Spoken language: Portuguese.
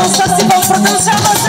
não se vão produzir